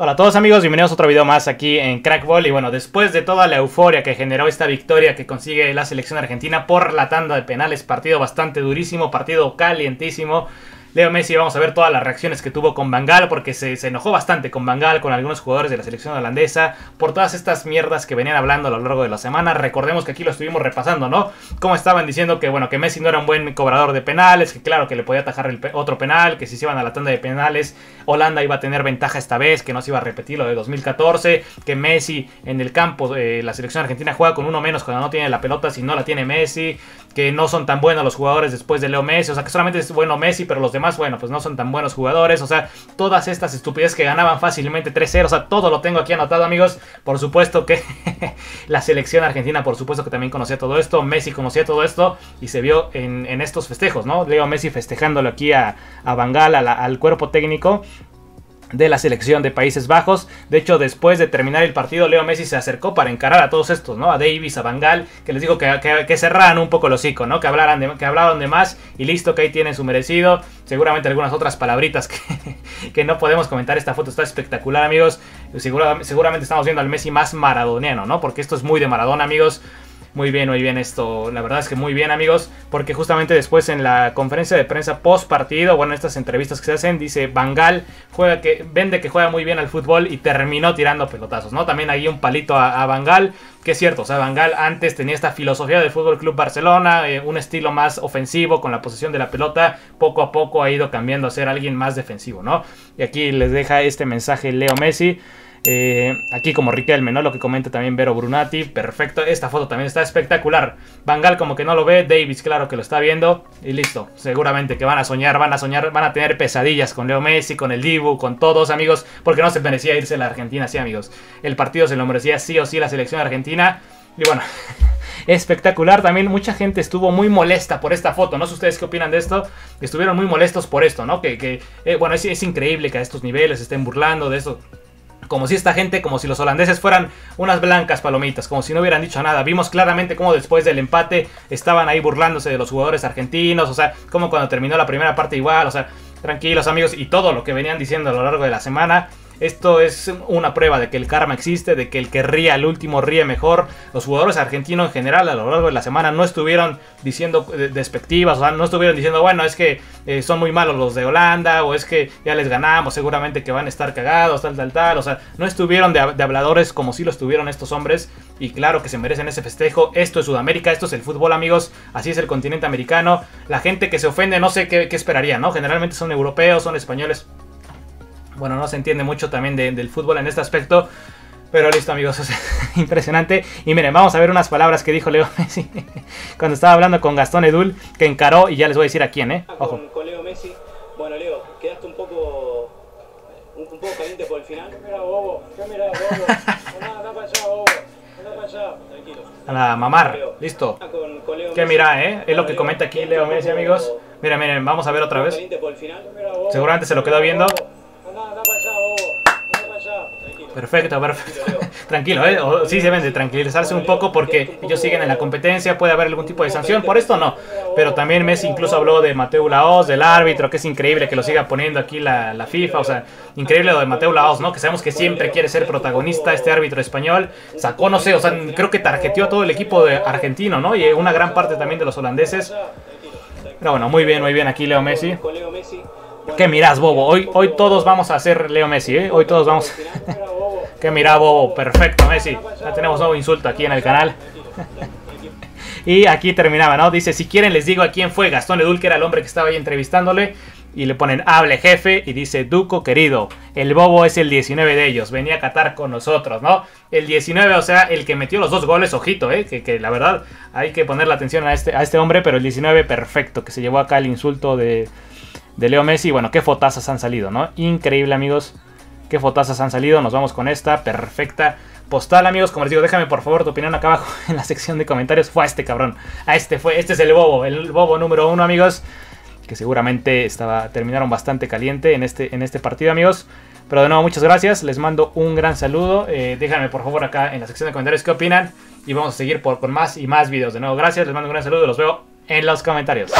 Hola a todos amigos, bienvenidos a otro video más aquí en Crackball. Y bueno, después de toda la euforia que generó esta victoria que consigue la selección argentina por la tanda de penales, partido bastante durísimo, partido calientísimo, Leo Messi, vamos a ver todas las reacciones que tuvo con Bangal, porque se, enojó bastante con Bangal, con algunos jugadores de la selección holandesa, por todas estas mierdas que venían hablando a lo largo de la semana. Recordemos que aquí lo estuvimos repasando, ¿no? Como estaban diciendo que, bueno, que Messi no era un buen cobrador de penales, que claro que le podía atajar el otro penal, que si se iban a la tanda de penales, Holanda iba a tener ventaja esta vez, que no se iba a repetir lo de 2014, que Messi en el campo, eh, la selección argentina juega con uno menos cuando no tiene la pelota, si no la tiene Messi, que no son tan buenos los jugadores después de Leo Messi, o sea, que solamente es bueno Messi, pero los demás, bueno, pues no son tan buenos jugadores, o sea, todas estas estupideces que ganaban fácilmente 3-0, o sea, todo lo tengo aquí anotado, amigos. Por supuesto que la selección argentina, por supuesto que también conocía todo esto, Messi conocía todo esto y se vio en, estos festejos, ¿no? Leo Messi festejándolo aquí a, a Bangal, al cuerpo técnico de la selección de Países Bajos. De hecho, después de terminar el partido, Leo Messi se acercó para encarar a todos estos, ¿no? A Davis, a Bangal, que les dijo que, que, cerraran un poco el hocico, ¿no? Que hablaran de, que hablaron de más y listo, que ahí tienen su merecido. Seguramente algunas otras palabritas que, que no podemos comentar. Esta foto está espectacular, amigos. seguramente estamos viendo al Messi más maradoniano, ¿no? Porque esto es muy de Maradona, amigos. Muy bien, muy bien esto. La verdad es que muy bien, amigos. Porque justamente después en la conferencia de prensa post partido, bueno, estas entrevistas que se hacen, dice Bangal juega que vende que juega muy bien al fútbol y terminó tirando pelotazos, ¿no? También hay un palito a, Bangal, que es cierto, o sea, Bangal antes tenía esta filosofía del Fútbol Club Barcelona, eh, un estilo más ofensivo con la posesión de la pelota, poco a poco ha ido cambiando a ser alguien más defensivo, ¿no? Y aquí les deja este mensaje Leo Messi. Eh, aquí como Riquelme, ¿no? Lo que comenta también Vero Brunati. Perfecto. Esta foto también está espectacular. Bangal como que no lo ve. Davis claro que lo está viendo. Y listo. Seguramente que van a soñar, van a soñar, van a tener pesadillas con Leo Messi, con el Dibu, con todos, amigos. Porque no se merecía irse a la Argentina, sí, amigos. El partido se lo merecía sí o sí la selección argentina. Y bueno, espectacular. También mucha gente estuvo muy molesta por esta foto. No sé ustedes qué opinan de esto. Estuvieron muy molestos por esto, ¿no? Que, eh, bueno, es, es, increíble que a estos niveles estén burlando de esto como si esta gente, como si los holandeses fueran unas blancas palomitas, como si no hubieran dicho nada. Vimos claramente cómo después del empate estaban ahí burlándose de los jugadores argentinos, o sea, como cuando terminó la primera parte igual, o sea, tranquilos amigos, y todo lo que venían diciendo a lo largo de la semana. Esto es una prueba de que el karma existe, de que el que ríe al último ríe mejor. Los jugadores argentinos en general a lo largo de la semana no estuvieron diciendo eh, despectivas, o sea, no estuvieron diciendo, bueno, es que eh, son muy malos los de Holanda, o es que ya les ganamos, seguramente que van a estar cagados, tal, tal, tal. O sea, no estuvieron de, habladores como si lo estuvieron estos hombres. Y claro que se merecen ese festejo. Esto es Sudamérica, esto es el fútbol, amigos. Así es el continente americano. La gente que se ofende, no sé qué esperaría, ¿no? Generalmente son europeos, son españoles bueno, no se entiende mucho también del fútbol en este aspecto. Pero listo, amigos, es impresionante. Y miren, vamos a ver unas palabras que dijo Leo Messi cuando estaba hablando con Gastón Edul, que encaró, y ya les voy a decir a quién, ¿eh? Ojo. Con, Leo Messi. Bueno, Leo, quedaste un poco, un, poco caliente por el final. ¿Qué mira, bobo? ¿Qué mira, bobo? Anda, anda para allá, bobo. Anda para allá. Tranquilo. A la mamar, listo. ¿Qué mira, eh? Es lo que comenta aquí Leo Messi, amigos. Miren, miren, vamos a ver otra vez. Seguramente se lo quedó viendo. Perfecto, perfecto. Tranquilo, ¿eh? sí se ven de tranquilizarse un poco porque ellos siguen en la competencia, puede haber algún tipo de sanción, por esto no. Pero también Messi incluso habló de Mateo Laos, del árbitro, que es increíble que lo siga poniendo aquí la, la FIFA, o sea, increíble lo de Mateo Laos, ¿no? Que sabemos que siempre quiere ser protagonista este árbitro español. Sacó, no sé, o sea, creo que tarjeteó a todo el equipo de argentino, ¿no? Y una gran parte también de los holandeses. Pero bueno, muy bien, muy bien aquí Leo Messi. ¿Qué mirás, Bobo? Hoy, hoy todos vamos a hacer Leo Messi, ¿eh? Hoy todos vamos... ¿Qué mirá, Bobo? Perfecto, Messi. Ya tenemos nuevo insulto aquí en el canal. y aquí terminaba, ¿no? Dice, si quieren les digo a quién fue. Gastón Edul, que era el hombre que estaba ahí entrevistándole. Y le ponen, hable jefe. Y dice, Duco querido, el Bobo es el 19 de ellos. Venía a Qatar con nosotros, ¿no? El 19, o sea, el que metió los dos goles, ojito, ¿eh? Que, la verdad hay que poner la atención a este, a este hombre. Pero el 19, perfecto. Que se llevó acá el insulto de de Leo Messi. Bueno, qué fotazas han salido, ¿no? Increíble, amigos. Qué fotazas han salido. Nos vamos con esta perfecta postal, amigos. Como les digo, déjame por favor tu opinión acá abajo en la sección de comentarios. Fue a este cabrón. A este fue. Este es el bobo. El bobo número uno, amigos. Que seguramente estaba, terminaron bastante caliente en este, en este partido, amigos. Pero de nuevo, muchas gracias. Les mando un gran saludo. Eh, déjame por favor acá en la sección de comentarios qué opinan. Y vamos a seguir por, con más y más videos. De nuevo, gracias. Les mando un gran saludo. Los veo en los comentarios.